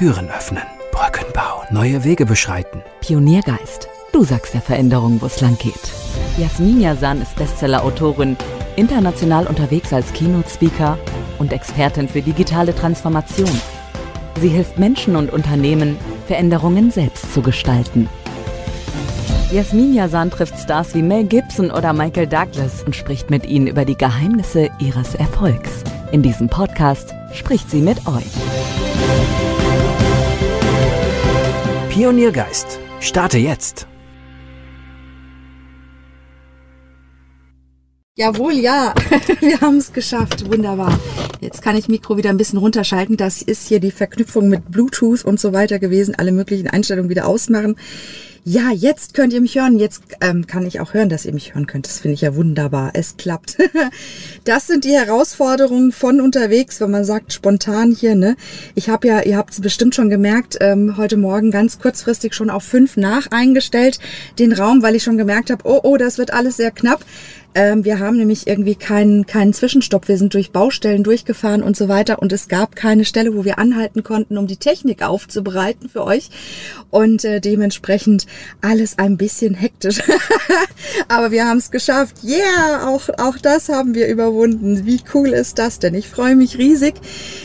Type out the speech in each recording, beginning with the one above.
Türen öffnen, Brücken bauen, neue Wege beschreiten. Pioniergeist. Du sagst der Veränderung, wo es lang geht. Jasmin Yazan ist Bestseller-Autorin, international unterwegs als Keynote-Speaker und Expertin für digitale Transformation. Sie hilft Menschen und Unternehmen, Veränderungen selbst zu gestalten. Jasmin Yazan trifft Stars wie Mel Gibson oder Michael Douglas und spricht mit ihnen über die Geheimnisse ihres Erfolgs. In diesem Podcast spricht sie mit euch. Pioniergeist. Starte jetzt. Jawohl, ja. Wir haben es geschafft. Wunderbar. Jetzt kann ich Mikro wieder ein bisschen runterschalten. Das ist hier die Verknüpfung mit Bluetooth und so weiter gewesen. Alle möglichen Einstellungen wieder ausmachen. Ja, jetzt könnt ihr mich hören. Jetzt ähm, kann ich auch hören, dass ihr mich hören könnt. Das finde ich ja wunderbar. Es klappt. das sind die Herausforderungen von unterwegs, wenn man sagt spontan hier. Ne? Ich habe ja, ihr habt es bestimmt schon gemerkt, ähm, heute Morgen ganz kurzfristig schon auf fünf nach eingestellt den Raum, weil ich schon gemerkt habe, oh, oh, das wird alles sehr knapp. Ähm, wir haben nämlich irgendwie keinen, keinen Zwischenstopp. Wir sind durch Baustellen durchgefahren und so weiter und es gab keine Stelle, wo wir anhalten konnten, um die Technik aufzubereiten für euch. Und äh, dementsprechend alles ein bisschen hektisch. Aber wir haben es geschafft. Yeah, auch, auch das haben wir überwunden. Wie cool ist das denn? Ich freue mich riesig.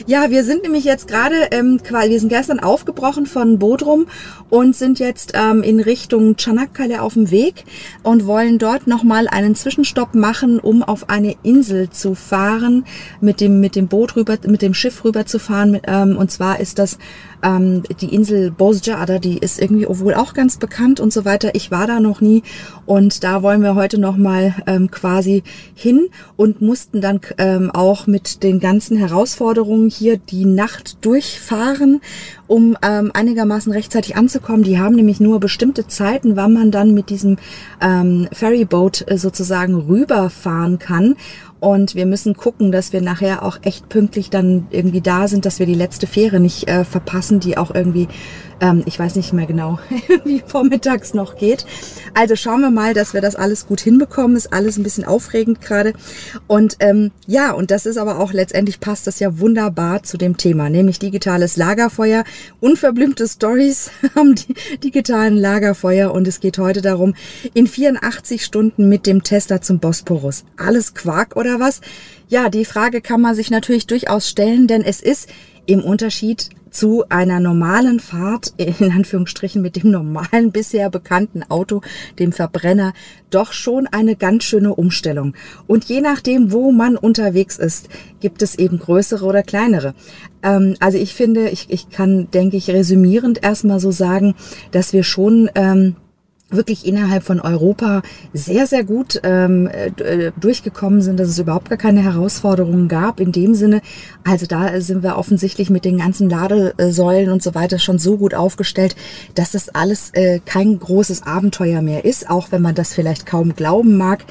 Ja, wir sind nämlich jetzt gerade, ähm, wir sind gestern aufgebrochen von Bodrum und sind jetzt ähm, in Richtung Çanakkale auf dem Weg und wollen dort nochmal einen Zwischenstopp machen, um auf eine Insel zu fahren, mit dem, mit dem Boot rüber, mit dem Schiff rüber zu fahren. Ähm, und zwar ist das ähm, die Insel Bozcaada, die ist irgendwie wohl auch ganz bekannt und so weiter. Ich war da noch nie und da wollen wir heute nochmal ähm, quasi hin und mussten dann ähm, auch mit den ganzen Herausforderungen hier die Nacht durchfahren, um ähm, einigermaßen rechtzeitig anzukommen. Die haben nämlich nur bestimmte Zeiten, wann man dann mit diesem ähm, Ferryboat äh, sozusagen rüberfahren kann. Und wir müssen gucken, dass wir nachher auch echt pünktlich dann irgendwie da sind, dass wir die letzte Fähre nicht äh, verpassen, die auch irgendwie ähm, ich weiß nicht mehr genau, wie vormittags noch geht. Also schauen wir mal, dass wir das alles gut hinbekommen. Ist alles ein bisschen aufregend gerade. Und ähm, ja, und das ist aber auch letztendlich passt das ja wunderbar zu dem Thema, nämlich digitales Lagerfeuer, unverblümte Stories am digitalen Lagerfeuer. Und es geht heute darum, in 84 Stunden mit dem Tesla zum Bosporus. Alles Quark oder was? Ja, die Frage kann man sich natürlich durchaus stellen, denn es ist im Unterschied zu einer normalen Fahrt, in Anführungsstrichen mit dem normalen bisher bekannten Auto, dem Verbrenner, doch schon eine ganz schöne Umstellung. Und je nachdem, wo man unterwegs ist, gibt es eben größere oder kleinere. Ähm, also ich finde, ich, ich kann, denke ich, resümierend erstmal so sagen, dass wir schon ähm, wirklich innerhalb von Europa sehr, sehr gut ähm, äh, durchgekommen sind, dass es überhaupt gar keine Herausforderungen gab in dem Sinne. Also da sind wir offensichtlich mit den ganzen Ladesäulen und so weiter schon so gut aufgestellt, dass das alles äh, kein großes Abenteuer mehr ist, auch wenn man das vielleicht kaum glauben mag.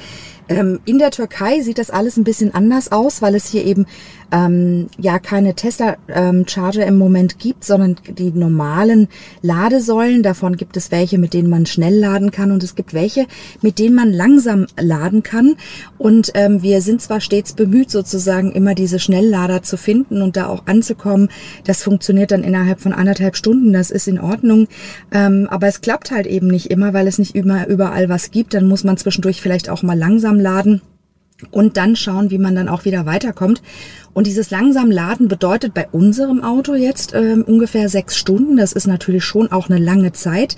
Ähm, in der Türkei sieht das alles ein bisschen anders aus, weil es hier eben ähm, ja keine Tesla-Charger ähm, im Moment gibt, sondern die normalen Ladesäulen. Davon gibt es welche, mit denen man schnell laden kann und es gibt welche, mit denen man langsam laden kann. Und ähm, wir sind zwar stets bemüht, sozusagen immer diese Schnelllader zu finden und da auch anzukommen. Das funktioniert dann innerhalb von anderthalb Stunden, das ist in Ordnung. Ähm, aber es klappt halt eben nicht immer, weil es nicht immer überall was gibt. Dann muss man zwischendurch vielleicht auch mal langsam laden und dann schauen, wie man dann auch wieder weiterkommt. Und dieses langsam Laden bedeutet bei unserem Auto jetzt äh, ungefähr sechs Stunden. Das ist natürlich schon auch eine lange Zeit.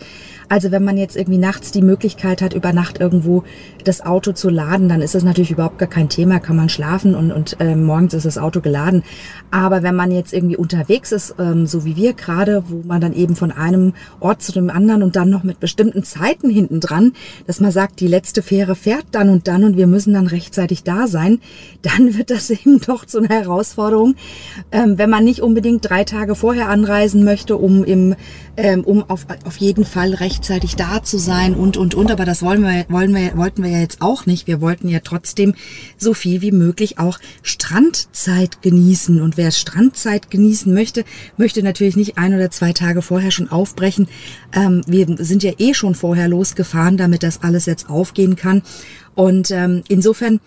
Also wenn man jetzt irgendwie nachts die Möglichkeit hat, über Nacht irgendwo das Auto zu laden, dann ist das natürlich überhaupt gar kein Thema, kann man schlafen und, und äh, morgens ist das Auto geladen. Aber wenn man jetzt irgendwie unterwegs ist, ähm, so wie wir gerade, wo man dann eben von einem Ort zu dem anderen und dann noch mit bestimmten Zeiten hinten dran, dass man sagt, die letzte Fähre fährt dann und dann und wir müssen dann rechtzeitig da sein, dann wird das eben doch zu einer Herausforderung, ähm, wenn man nicht unbedingt drei Tage vorher anreisen möchte, um im ähm, um auf, auf jeden Fall rechtzeitig da zu sein und und und. Aber das wollen wir, wollen wir, wollten wir ja jetzt auch nicht. Wir wollten ja trotzdem so viel wie möglich auch Strandzeit genießen. Und wer Strandzeit genießen möchte, möchte natürlich nicht ein oder zwei Tage vorher schon aufbrechen. Ähm, wir sind ja eh schon vorher losgefahren, damit das alles jetzt aufgehen kann. Und ähm, insofern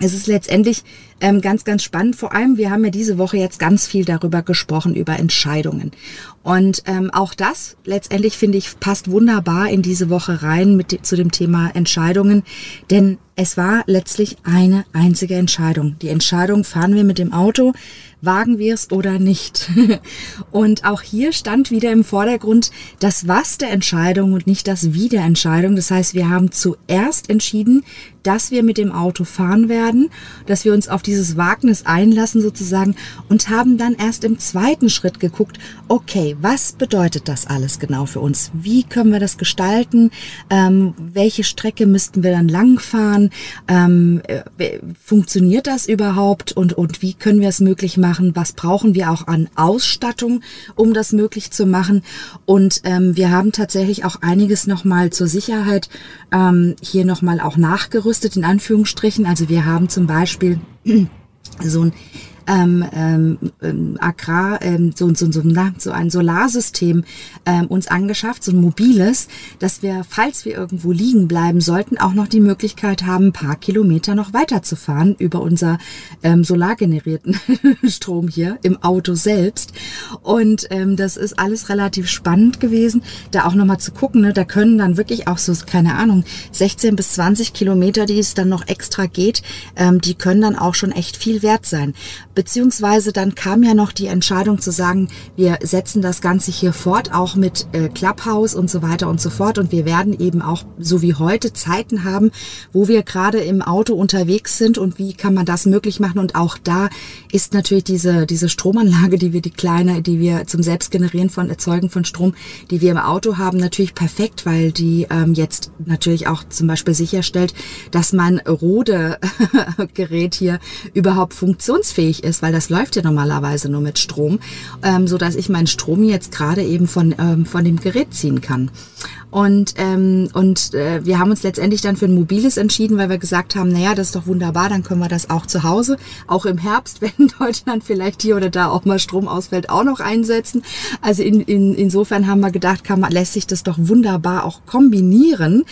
es ist letztendlich Ähm, ganz, ganz spannend. Vor allem, wir haben ja diese Woche jetzt ganz viel darüber gesprochen, über Entscheidungen. Und ähm, auch das letztendlich finde ich passt wunderbar in diese Woche rein mit zu dem Thema Entscheidungen, denn es war letztlich eine einzige Entscheidung. Die Entscheidung, fahren wir mit dem Auto, wagen wir es oder nicht. und auch hier stand wieder im Vordergrund das Was der Entscheidung und nicht das Wie der Entscheidung. Das heißt, wir haben zuerst entschieden, dass wir mit dem Auto fahren werden, dass wir uns auf dieses Wagnis einlassen sozusagen und haben dann erst im zweiten Schritt geguckt, okay, was bedeutet das alles genau für uns? Wie können wir das gestalten? Ähm, welche Strecke müssten wir dann langfahren? Ähm, äh, funktioniert das überhaupt und, und wie können wir es möglich machen? Was brauchen wir auch an Ausstattung, um das möglich zu machen? Und ähm, wir haben tatsächlich auch einiges nochmal zur Sicherheit ähm, hier nochmal auch nachgerüstet, in Anführungsstrichen. Also wir haben zum Beispiel so ein ähm, ähm, ähm, Agrar, ähm, so, so, so, so ein Solarsystem ähm, uns angeschafft, so ein mobiles, dass wir, falls wir irgendwo liegen bleiben sollten, auch noch die Möglichkeit haben, ein paar Kilometer noch weiterzufahren über unser ähm, solargenerierten Strom hier im Auto selbst. Und ähm, das ist alles relativ spannend gewesen, da auch nochmal zu gucken. Ne? Da können dann wirklich auch so, keine Ahnung, 16 bis 20 Kilometer, die es dann noch extra geht, ähm, die können dann auch schon echt viel wert sein. Beziehungsweise dann kam ja noch die Entscheidung zu sagen, wir setzen das Ganze hier fort, auch mit äh, Clubhouse und so weiter und so fort. Und wir werden eben auch, so wie heute, Zeiten haben, wo wir gerade im Auto unterwegs sind und wie kann man das möglich machen. Und auch da ist natürlich diese, diese Stromanlage, die wir, die kleine, die wir zum Selbstgenerieren von Erzeugen von Strom, die wir im Auto haben, natürlich perfekt, weil die ähm, jetzt natürlich auch zum Beispiel sicherstellt, dass mein Rode-Gerät hier überhaupt funktionsfähig ist, weil das läuft ja normalerweise nur mit Strom, ähm, so dass ich meinen Strom jetzt gerade eben von, ähm, von dem Gerät ziehen kann. Und, ähm, und äh, wir haben uns letztendlich dann für ein mobiles entschieden, weil wir gesagt haben, naja, das ist doch wunderbar, dann können wir das auch zu Hause, auch im Herbst, wenn Deutschland vielleicht hier oder da auch mal Strom ausfällt, auch noch einsetzen. Also in, in, insofern haben wir gedacht, kann man, lässt sich das doch wunderbar auch kombinieren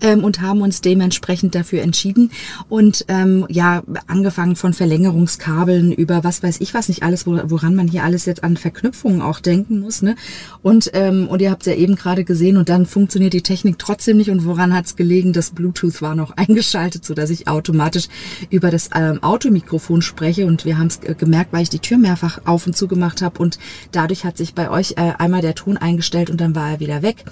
ähm, und haben uns dementsprechend dafür entschieden. Und ähm, ja, angefangen von Verlängerungskabeln über was weiß ich was nicht alles, woran man hier alles jetzt an Verknüpfungen auch denken muss. Ne? Und, ähm, und ihr habt es ja eben gerade gesehen und dann funktioniert die Technik trotzdem nicht und woran hat es gelegen? Das Bluetooth war noch eingeschaltet, so dass ich automatisch über das ähm, Automikrofon spreche und wir haben es gemerkt, weil ich die Tür mehrfach auf und zu gemacht habe und dadurch hat sich bei euch äh, einmal der Ton eingestellt und dann war er wieder weg.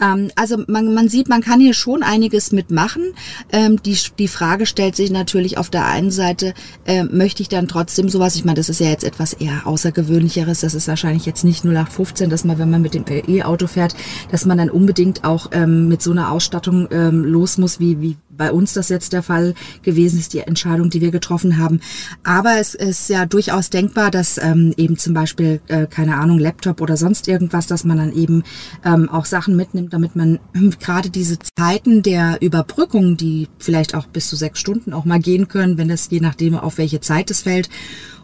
Ähm, also man, man sieht, man kann hier schon einiges mitmachen. Ähm, die, die Frage stellt sich natürlich auf der einen Seite, äh, möchte ich dann trotzdem sowas, ich meine, das ist ja jetzt etwas eher Außergewöhnlicheres, das ist wahrscheinlich jetzt nicht 0815, dass man, wenn man mit dem E-Auto fährt, dass man dann unbedingt auch ähm, mit so einer Ausstattung ähm, los muss, wie, wie bei uns das jetzt der Fall gewesen ist, die Entscheidung, die wir getroffen haben. Aber es ist ja durchaus denkbar, dass ähm, eben zum Beispiel, äh, keine Ahnung, Laptop oder sonst irgendwas, dass man dann eben ähm, auch Sachen mitnimmt, damit man gerade diese Zeiten der Überbrückung, die vielleicht auch bis zu sechs Stunden auch mal gehen können, wenn das je nachdem auf welche Zeit es fällt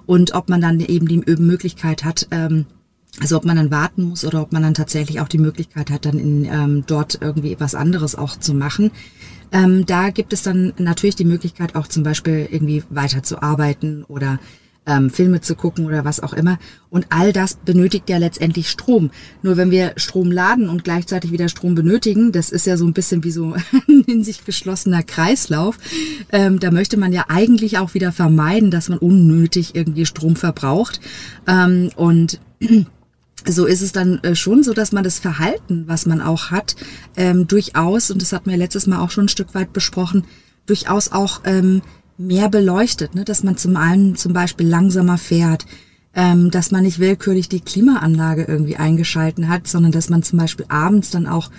und ob man dann eben die Möglichkeit hat, ähm, also ob man dann warten muss oder ob man dann tatsächlich auch die Möglichkeit hat, dann in, ähm, dort irgendwie was anderes auch zu machen. Ähm, da gibt es dann natürlich die Möglichkeit auch zum Beispiel irgendwie weiterzuarbeiten oder ähm, Filme zu gucken oder was auch immer. Und all das benötigt ja letztendlich Strom. Nur wenn wir Strom laden und gleichzeitig wieder Strom benötigen, das ist ja so ein bisschen wie so ein in sich geschlossener Kreislauf. Ähm, da möchte man ja eigentlich auch wieder vermeiden, dass man unnötig irgendwie Strom verbraucht. Ähm, und so ist es dann äh, schon so, dass man das Verhalten, was man auch hat, ähm, durchaus, und das hat mir letztes Mal auch schon ein Stück weit besprochen, durchaus auch ähm, mehr beleuchtet, ne? dass man zum einen zum Beispiel langsamer fährt, ähm, dass man nicht willkürlich die Klimaanlage irgendwie eingeschalten hat, sondern dass man zum Beispiel abends dann auch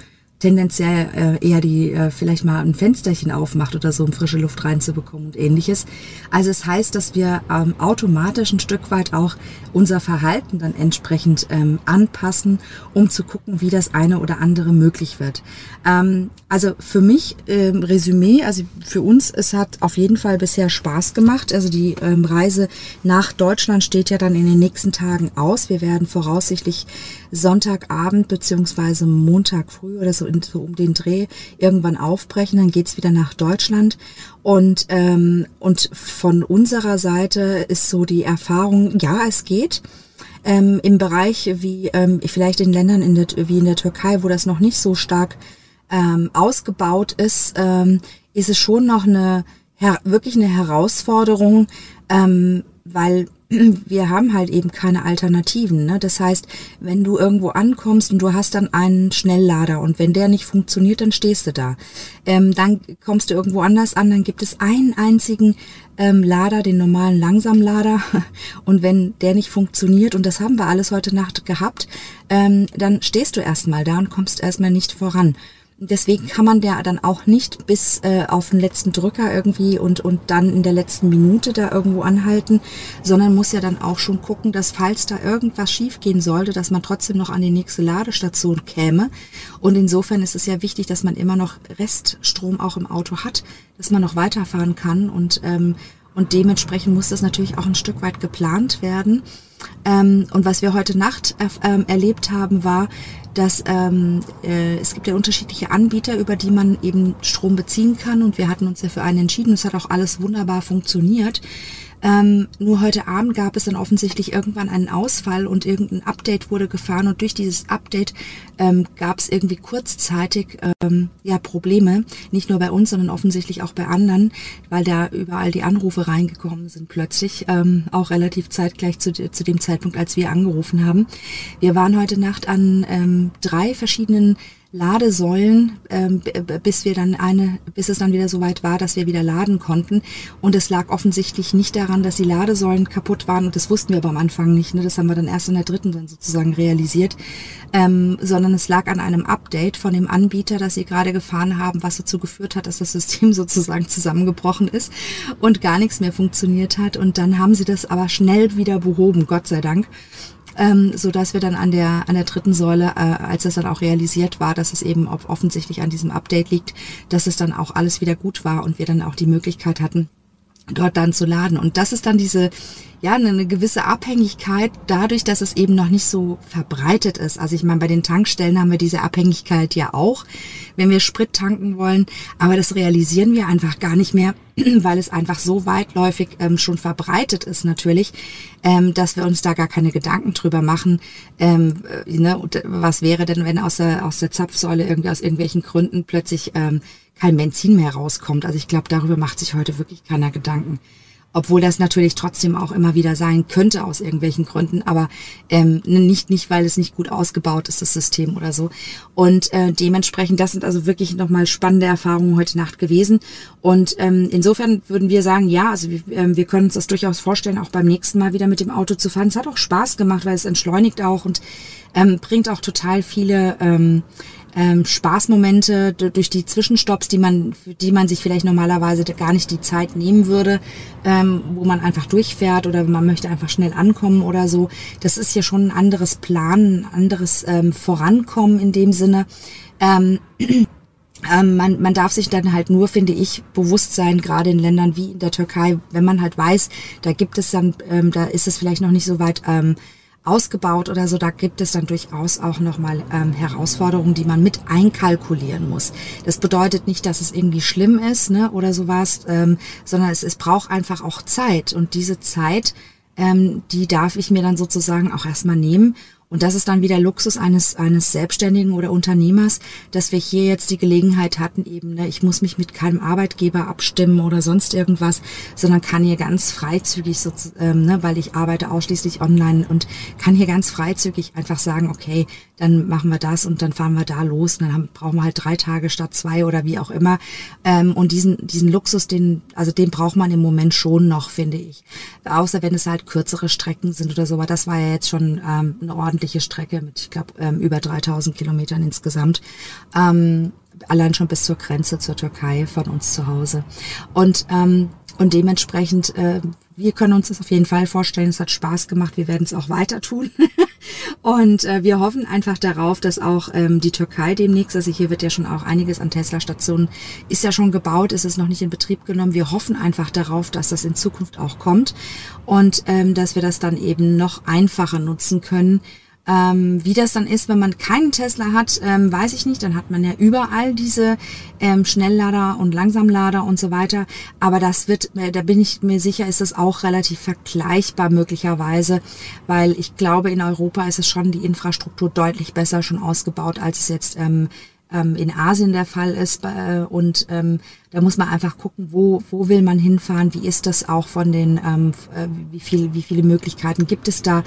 tendenziell äh, eher die äh, vielleicht mal ein Fensterchen aufmacht oder so, um frische Luft reinzubekommen und ähnliches. Also es heißt, dass wir ähm, automatisch ein Stück weit auch unser Verhalten dann entsprechend ähm, anpassen, um zu gucken, wie das eine oder andere möglich wird. Ähm, also für mich ähm, Resümee, also für uns, es hat auf jeden Fall bisher Spaß gemacht. Also die ähm, Reise nach Deutschland steht ja dann in den nächsten Tagen aus. Wir werden voraussichtlich Sonntagabend beziehungsweise Montag früh oder so so um den Dreh irgendwann aufbrechen, dann geht's wieder nach Deutschland. Und, ähm, und von unserer Seite ist so die Erfahrung, ja, es geht. Ähm, Im Bereich wie ähm, vielleicht in Ländern in der, wie in der Türkei, wo das noch nicht so stark ähm, ausgebaut ist, ähm, ist es schon noch eine wirklich eine Herausforderung, ähm, weil wir haben halt eben keine Alternativen. Ne? Das heißt, wenn du irgendwo ankommst und du hast dann einen Schnelllader und wenn der nicht funktioniert, dann stehst du da. Ähm, dann kommst du irgendwo anders an, dann gibt es einen einzigen ähm, Lader, den normalen Langsamlader. Und wenn der nicht funktioniert, und das haben wir alles heute Nacht gehabt, ähm, dann stehst du erstmal da und kommst erstmal nicht voran. Deswegen kann man der dann auch nicht bis äh, auf den letzten Drücker irgendwie und, und dann in der letzten Minute da irgendwo anhalten, sondern muss ja dann auch schon gucken, dass falls da irgendwas schiefgehen sollte, dass man trotzdem noch an die nächste Ladestation käme. Und insofern ist es ja wichtig, dass man immer noch Reststrom auch im Auto hat, dass man noch weiterfahren kann und, ähm, und dementsprechend muss das natürlich auch ein Stück weit geplant werden. Ähm, und was wir heute Nacht äh, erlebt haben, war, dass ähm, äh, es gibt ja unterschiedliche Anbieter, über die man eben Strom beziehen kann. Und wir hatten uns ja für einen entschieden. Es hat auch alles wunderbar funktioniert. Ähm, nur heute Abend gab es dann offensichtlich irgendwann einen Ausfall und irgendein Update wurde gefahren und durch dieses Update ähm, gab es irgendwie kurzzeitig ähm, ja Probleme, nicht nur bei uns, sondern offensichtlich auch bei anderen, weil da überall die Anrufe reingekommen sind plötzlich, ähm, auch relativ zeitgleich zu, zu dem Zeitpunkt, als wir angerufen haben. Wir waren heute Nacht an ähm, drei verschiedenen Ladesäulen, ähm, bis wir dann eine, bis es dann wieder so weit war, dass wir wieder laden konnten. Und es lag offensichtlich nicht daran, dass die Ladesäulen kaputt waren und das wussten wir aber am Anfang nicht. Ne? Das haben wir dann erst in der dritten dann sozusagen realisiert, ähm, sondern es lag an einem Update von dem Anbieter, das sie gerade gefahren haben, was dazu geführt hat, dass das System sozusagen zusammengebrochen ist und gar nichts mehr funktioniert hat. Und dann haben sie das aber schnell wieder behoben, Gott sei Dank ähm, so dass wir dann an der an der dritten Säule, äh, als es dann auch realisiert war, dass es eben offensichtlich an diesem Update liegt, dass es dann auch alles wieder gut war und wir dann auch die Möglichkeit hatten, dort dann zu laden. Und das ist dann diese ja, eine gewisse Abhängigkeit dadurch, dass es eben noch nicht so verbreitet ist. Also ich meine, bei den Tankstellen haben wir diese Abhängigkeit ja auch, wenn wir Sprit tanken wollen. Aber das realisieren wir einfach gar nicht mehr, weil es einfach so weitläufig ähm, schon verbreitet ist natürlich, ähm, dass wir uns da gar keine Gedanken drüber machen. Ähm, äh, ne, was wäre denn, wenn aus der, aus der Zapfsäule irgendwie aus irgendwelchen Gründen plötzlich ähm, kein Benzin mehr rauskommt? Also ich glaube, darüber macht sich heute wirklich keiner Gedanken obwohl das natürlich trotzdem auch immer wieder sein könnte aus irgendwelchen Gründen, aber ähm, nicht nicht, weil es nicht gut ausgebaut ist das System oder so. Und äh, dementsprechend, das sind also wirklich nochmal spannende Erfahrungen heute Nacht gewesen. Und ähm, insofern würden wir sagen, ja, also wir, ähm, wir können uns das durchaus vorstellen, auch beim nächsten Mal wieder mit dem Auto zu fahren. Es hat auch Spaß gemacht, weil es entschleunigt auch und ähm, bringt auch total viele ähm, ähm, Spaßmomente durch die Zwischenstopps, die man, für die man sich vielleicht normalerweise gar nicht die Zeit nehmen würde, ähm, wo man einfach durchfährt oder man möchte einfach schnell ankommen oder so. Das ist ja schon ein anderes Plan, ein anderes ähm, Vorankommen in dem Sinne. Ähm, ähm, man, man darf sich dann halt nur, finde ich, bewusst sein, gerade in Ländern wie in der Türkei, wenn man halt weiß, da gibt es dann, ähm, da ist es vielleicht noch nicht so weit ähm, ausgebaut oder so, da gibt es dann durchaus auch nochmal ähm, Herausforderungen, die man mit einkalkulieren muss. Das bedeutet nicht, dass es irgendwie schlimm ist ne, oder sowas, ähm, sondern es, es braucht einfach auch Zeit und diese Zeit, ähm, die darf ich mir dann sozusagen auch erstmal nehmen und das ist dann wieder Luxus eines, eines Selbstständigen oder Unternehmers, dass wir hier jetzt die Gelegenheit hatten, eben, ne, ich muss mich mit keinem Arbeitgeber abstimmen oder sonst irgendwas, sondern kann hier ganz freizügig, so, ähm, ne, weil ich arbeite ausschließlich online und kann hier ganz freizügig einfach sagen, okay, dann machen wir das und dann fahren wir da los und dann haben, brauchen wir halt drei Tage statt zwei oder wie auch immer. Ähm, und diesen, diesen Luxus, den, also den braucht man im Moment schon noch, finde ich. Außer wenn es halt kürzere Strecken sind oder so, aber das war ja jetzt schon ähm, eine ordentliche ordentliche Strecke mit, ich glaube, ähm, über 3000 Kilometern insgesamt. Ähm, allein schon bis zur Grenze zur Türkei von uns zu Hause. Und, ähm, und dementsprechend, äh, wir können uns das auf jeden Fall vorstellen. Es hat Spaß gemacht. Wir werden es auch weiter tun. und äh, wir hoffen einfach darauf, dass auch ähm, die Türkei demnächst, also hier wird ja schon auch einiges an Tesla-Stationen, ist ja schon gebaut, ist es noch nicht in Betrieb genommen. Wir hoffen einfach darauf, dass das in Zukunft auch kommt und ähm, dass wir das dann eben noch einfacher nutzen können, Ähm, wie das dann ist, wenn man keinen Tesla hat, ähm, weiß ich nicht. Dann hat man ja überall diese ähm, Schnelllader und Langsamlader und so weiter. Aber das wird, äh, da bin ich mir sicher, ist das auch relativ vergleichbar möglicherweise, weil ich glaube, in Europa ist es schon die Infrastruktur deutlich besser schon ausgebaut, als es jetzt ähm, in Asien der Fall ist. Äh, und ähm, da muss man einfach gucken, wo, wo will man hinfahren, wie ist das auch von den, ähm, äh, wie, viel, wie viele Möglichkeiten gibt es da.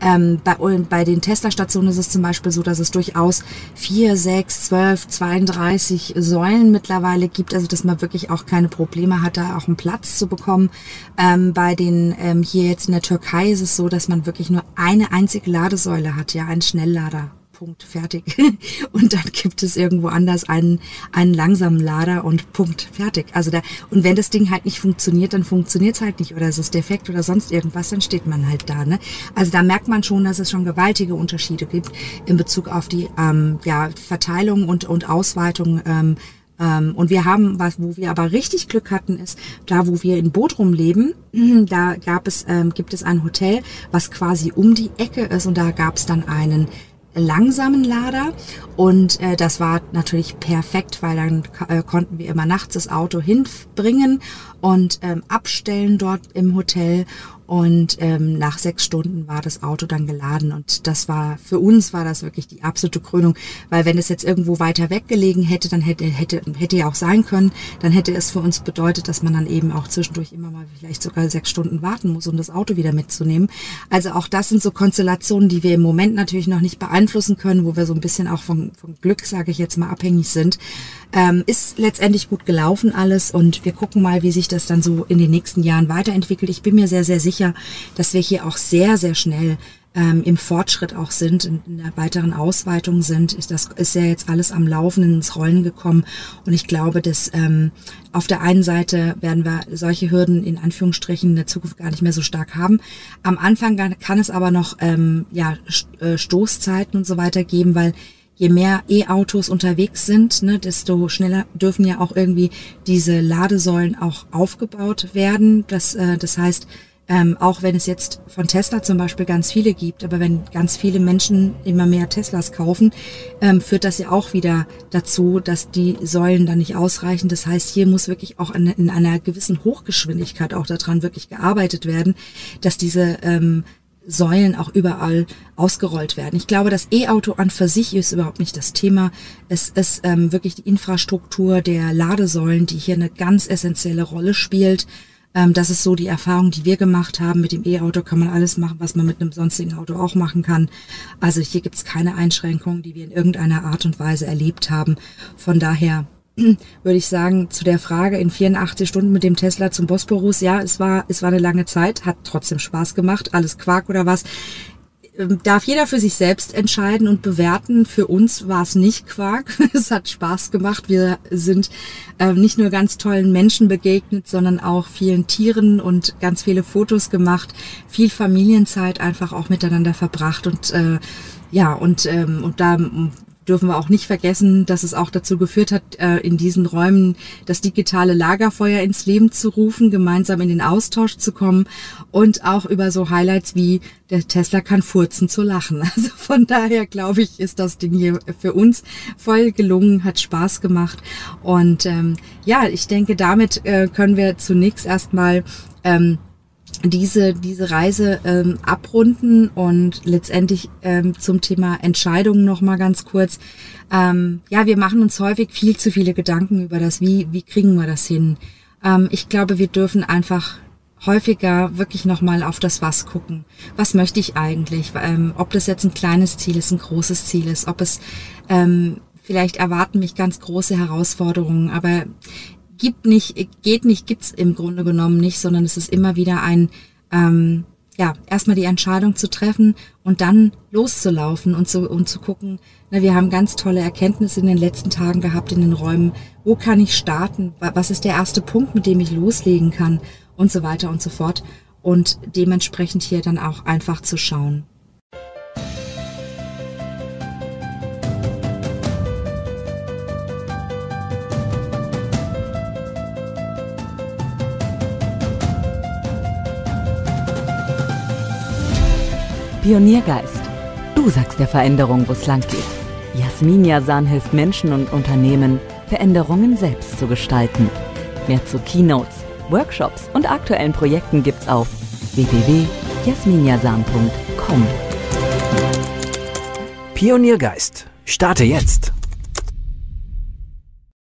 Ähm, bei, bei den Tesla-Stationen ist es zum Beispiel so, dass es durchaus vier, sechs, zwölf, 32 Säulen mittlerweile gibt, also dass man wirklich auch keine Probleme hat, da auch einen Platz zu bekommen. Ähm, bei den, ähm, hier jetzt in der Türkei ist es so, dass man wirklich nur eine einzige Ladesäule hat, ja, einen Schnelllader. Punkt, fertig. Und dann gibt es irgendwo anders einen, einen langsamen Lader und Punkt, fertig. Also da, und wenn das Ding halt nicht funktioniert, dann funktioniert es halt nicht oder es ist defekt oder sonst irgendwas, dann steht man halt da. Ne? Also da merkt man schon, dass es schon gewaltige Unterschiede gibt in Bezug auf die ähm, ja, Verteilung und, und Ausweitung ähm, ähm, und wir haben, was, wo wir aber richtig Glück hatten, ist, da wo wir in Bodrum leben, da gab es, ähm, gibt es ein Hotel, was quasi um die Ecke ist und da gab es dann einen langsamen Lader. Und äh, das war natürlich perfekt, weil dann äh, konnten wir immer nachts das Auto hinbringen und ähm, abstellen dort im Hotel und ähm, nach sechs Stunden war das Auto dann geladen und das war für uns war das wirklich die absolute Krönung, weil wenn es jetzt irgendwo weiter weg gelegen hätte, dann hätte hätte hätte ja auch sein können, dann hätte es für uns bedeutet, dass man dann eben auch zwischendurch immer mal vielleicht sogar sechs Stunden warten muss, um das Auto wieder mitzunehmen. Also auch das sind so Konstellationen, die wir im Moment natürlich noch nicht beeinflussen können, wo wir so ein bisschen auch vom, vom Glück, sage ich jetzt mal, abhängig sind. Ähm, ist letztendlich gut gelaufen alles und wir gucken mal, wie sich das dann so in den nächsten Jahren weiterentwickelt. Ich bin mir sehr, sehr sicher, dass wir hier auch sehr, sehr schnell ähm, im Fortschritt auch sind, in, in der weiteren Ausweitung sind. Ist das ist ja jetzt alles am Laufen ins Rollen gekommen und ich glaube, dass ähm, auf der einen Seite werden wir solche Hürden in Anführungsstrichen in der Zukunft gar nicht mehr so stark haben. Am Anfang kann es aber noch ähm, ja äh, Stoßzeiten und so weiter geben, weil je mehr E-Autos unterwegs sind, ne, desto schneller dürfen ja auch irgendwie diese Ladesäulen auch aufgebaut werden. Das, äh, das heißt, ähm, auch wenn es jetzt von Tesla zum Beispiel ganz viele gibt, aber wenn ganz viele Menschen immer mehr Teslas kaufen, ähm, führt das ja auch wieder dazu, dass die Säulen dann nicht ausreichen. Das heißt, hier muss wirklich auch in, in einer gewissen Hochgeschwindigkeit auch daran wirklich gearbeitet werden, dass diese ähm, Säulen auch überall ausgerollt werden. Ich glaube, das E-Auto an für sich ist überhaupt nicht das Thema. Es ist ähm, wirklich die Infrastruktur der Ladesäulen, die hier eine ganz essentielle Rolle spielt. Ähm, das ist so die Erfahrung, die wir gemacht haben. Mit dem E-Auto kann man alles machen, was man mit einem sonstigen Auto auch machen kann. Also hier gibt es keine Einschränkungen, die wir in irgendeiner Art und Weise erlebt haben. Von daher würde ich sagen, zu der Frage in 84 Stunden mit dem Tesla zum Bosporus, ja, es war, es war eine lange Zeit, hat trotzdem Spaß gemacht, alles Quark oder was. Ähm, darf jeder für sich selbst entscheiden und bewerten. Für uns war es nicht Quark. Es hat Spaß gemacht. Wir sind äh, nicht nur ganz tollen Menschen begegnet, sondern auch vielen Tieren und ganz viele Fotos gemacht. Viel Familienzeit einfach auch miteinander verbracht und äh, ja, und, ähm, und da dürfen wir auch nicht vergessen, dass es auch dazu geführt hat, äh, in diesen Räumen das digitale Lagerfeuer ins Leben zu rufen, gemeinsam in den Austausch zu kommen und auch über so Highlights wie der Tesla kann furzen zu lachen. Also von daher glaube ich, ist das Ding hier für uns voll gelungen, hat Spaß gemacht und ähm, ja, ich denke, damit äh, können wir zunächst erstmal ähm, diese, diese Reise ähm, abrunden und letztendlich ähm, zum Thema Entscheidungen nochmal ganz kurz. Ähm, ja, wir machen uns häufig viel zu viele Gedanken über das, wie, wie kriegen wir das hin. Ähm, ich glaube, wir dürfen einfach häufiger wirklich nochmal auf das Was gucken. Was möchte ich eigentlich? Ähm, ob das jetzt ein kleines Ziel ist, ein großes Ziel ist, ob es ähm, vielleicht erwarten mich ganz große Herausforderungen, aber gibt nicht, geht nicht, gibt's im Grunde genommen nicht, sondern es ist immer wieder ein, ähm, ja, erstmal die Entscheidung zu treffen und dann loszulaufen und zu, und zu gucken, na, wir haben ganz tolle Erkenntnisse in den letzten Tagen gehabt in den Räumen. Wo kann ich starten? Was ist der erste Punkt, mit dem ich loslegen kann? Und so weiter und so fort. Und dementsprechend hier dann auch einfach zu schauen. Pioniergeist. Du sagst der Veränderung, wo es lang geht. Jasmin Yasan hilft Menschen und Unternehmen, Veränderungen selbst zu gestalten. Mehr zu Keynotes, Workshops und aktuellen Projekten gibt's auf www.jasminyasan.com. Pioniergeist. Starte jetzt.